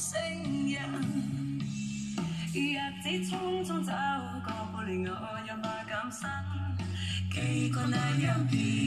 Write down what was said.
声音，日子匆匆走过，半年我有话感，生记过那样片。